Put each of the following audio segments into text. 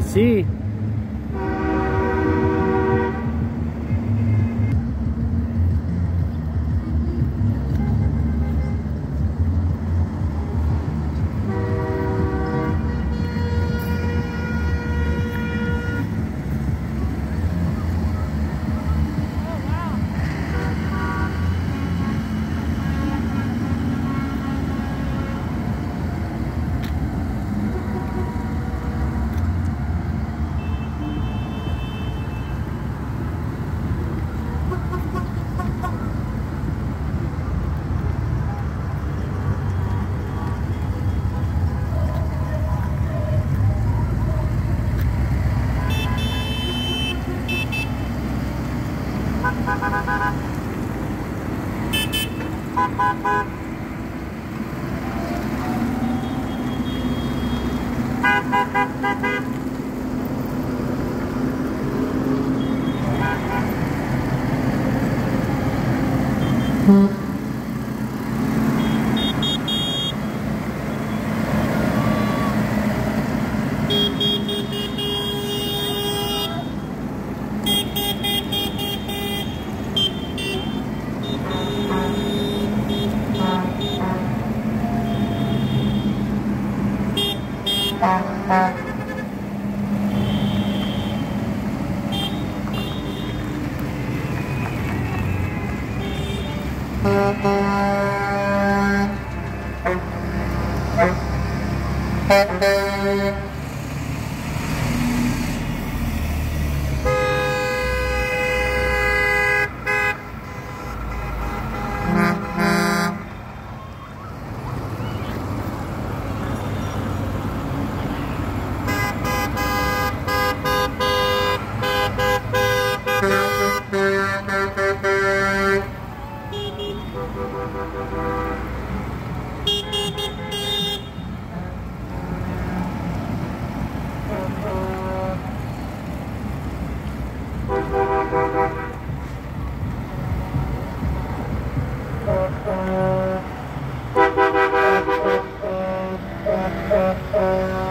sim Mm-hmm. Thank you.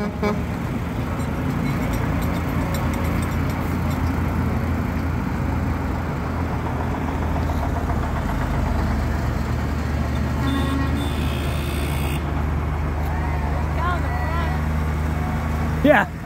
Mm-hmm. Yeah.